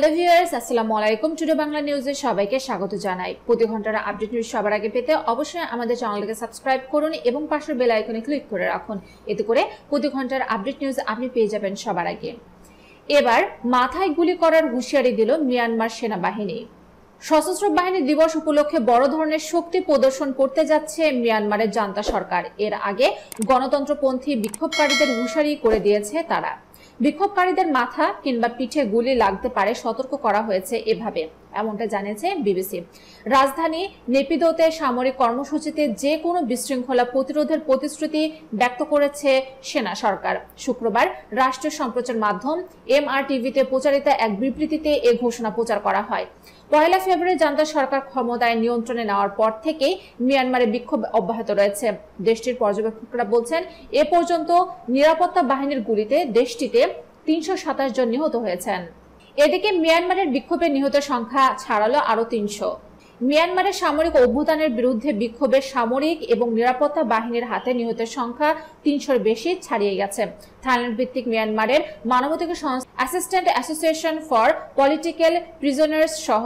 Hello viewers আসসালামু আলাইকুম today Bangla নিউজে সবাইকে স্বাগত জানাই। প্রতি ঘণ্টার আপডেট নিউজ সবার আগে পেতে অবশ্যই আমাদের চ্যানেলকে সাবস্ক্রাইব করুন এবং পাশের বেল আইকনে ক্লিক করে রাখুন। এতে করে প্রতি ঘণ্টার আপডেট নিউজ আপনি পেয়ে যাবেন সবার আগে। এবার, মাথায় গুলি করার হুঁশিয়ারি দিল মিয়ানমার সেনাবাহিনী। সশস্ত্র বাহিনী দিবস উপলক্ষে বড় ধরনের শক্তি প্রদর্শন করতে যাচ্ছে মিয়ানমারের জান্তা সরকার। এর আগে গণতন্ত্রপন্থী বিক্ষোভকারীদের হুঁশিয়ারি করে দিয়েছে তারা। বিক্ষোভকারীদের মাথা কিংবা পিঠে গুলি লাগতে পারে, সতর্ক করা হয়েছে এভাবে, এমনটা জানিয়েছে বিবিসি। রাজধানী নেপিদোতে সামরিক কর্মসূচিতে যে কোনো বিশৃঙ্খলা প্রতিরোধের প্রতিশ্রুতি ব্যক্ত করেছে সেনা সরকার। শুক্রবার রাষ্ট্রীয় সম্প্রচার মাধ্যম এমআরটিভিতে প্রচারিত এক বিবৃতিতে এ ঘোষণা প্রচার করা হয়। পয়লা ফেব্রুয়ারি জান্তা সরকার ক্ষমতায় নিয়ন্ত্রণে নেওয়ার পর থেকেই মিয়ানমারে বিক্ষোভ অব্যাহত রয়েছে। দেশটির পর্যবেক্ষকরা বলছেন, এ পর্যন্ত নিরাপত্তা বাহিনীর গুলিতে দেশটিতে তিনশো সাতাশ জন নিহত হয়েছেন। এদিকে মিয়ানমারের বিক্ষোভে নিহতের সংখ্যা ছাড়ালো আরও তিনশো। মিয়ানমারের সামরিক অভ্যুত্থানের বিরুদ্ধে বিক্ষোভের সামরিক এবং নিরাপত্তা বাহিনীর হাতে নিহতের সংখ্যা তিনশোর বেশি ছাড়িয়ে গেছে। থাইল্যান্ড ভিত্তিক মিয়ানমারের মানবাধিকার সংস্থা Assistance Association for Political Prisoners সহ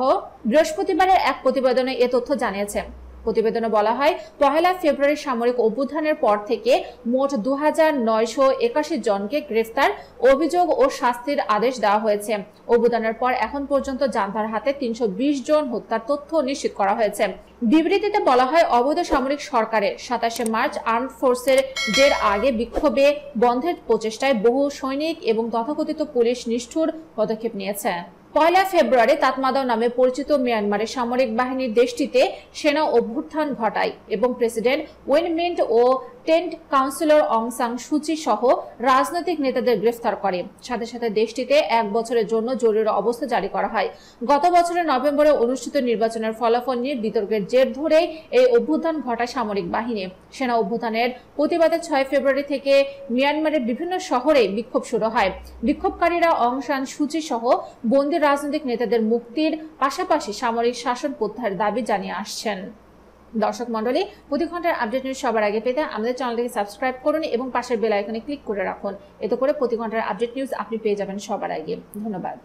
বৃহস্পতিবারের এক প্রতিবেদনে এ তথ্য জানিয়েছে। প্রতিবেদনে বলা হয়, পহেলা ফেব্রুয়ারি সামরিক অভ্যুত্থানের পর থেকে মোট দু হাজার নয়শো একাশি জনকে গ্রেফতার, অভিযোগ ও শাস্তির আদেশ দেওয়া হয়েছে। অভ্যুত্থানের পর এখন পর্যন্ত জান্তার হাতে তিনশো বিশ জন হত্যার তথ্য নিশ্চিত করা হয়েছে। বিবৃতিতে বলা হয়, অবৈধ সামরিক সরকারের সাতাশে মার্চ আর্ম ফোর্সের ডের আগে বিক্ষোভে বন্ধের প্রচেষ্টায় বহু সৈনিক এবং তথাকথিত পুলিশ নিষ্ঠুর পদক্ষেপ নিয়েছে। পয়লা ফেব্রুয়ারি তাতমাদাও নামে পরিচিত মিয়ানমারের সামরিক বাহিনীর দেশটিতে সেনা অভ্যুত্থান ঘটায় এবং প্রেসিডেন্ট উইনমিন্ট ও tent counsellor Aung San Suu Kyi সহ রাজনৈতিক নেতাদের গ্রেফতার করে। সাথে সাথে দেশটিতে এক বছরের জন্য জরুরি অবস্থা জারি করা হয়। গত বছরের নভেম্বরে অনুষ্ঠিত নির্বাচনের ফলাফল নিয়ে বিতর্কের জের ধরেই এই অভ্যুত্থান ঘটায় সামরিক বাহিনী। সেনা অভ্যুত্থানের প্রতিবাদে ছয় ফেব্রুয়ারি থেকে মিয়ানমারের বিভিন্ন শহরে বিক্ষোভ শুরু হয়। বিক্ষোভকারীরা অং সান সুচি সহ বন্দী রাজনৈতিক নেতাদের মুক্তির পাশাপাশি সামরিক শাসন প্রত্যাহার দাবি জানিয়ে আসছেন। দর্শক মন্ডলী প্রতি ঘণ্টার আপডেট নিউজ সবার আগে পেতে আমাদের চ্যানেলটিকে সাবস্ক্রাইব করুন এবং পাশের বেল আইকনে ক্লিক করে রাখুন। এতে করে প্রতি ঘণ্টার আপডেট নিউজ আপনি পেয়ে যাবেন সবার আগে। ধন্যবাদ।